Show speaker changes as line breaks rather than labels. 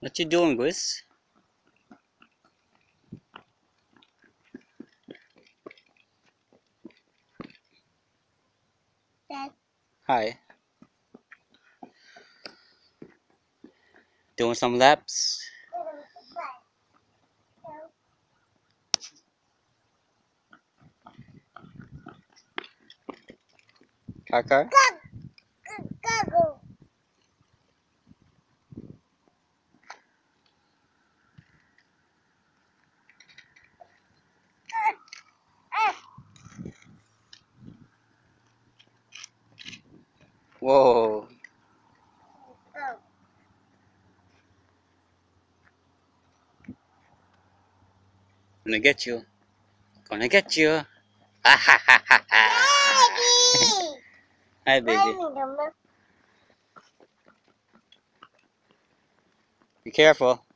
What you doing, Gus?
Dad.
Hi. Doing some laps? Car car? Whoa.
Go.
Gonna get you. Gonna get you. Hi, baby. Be careful.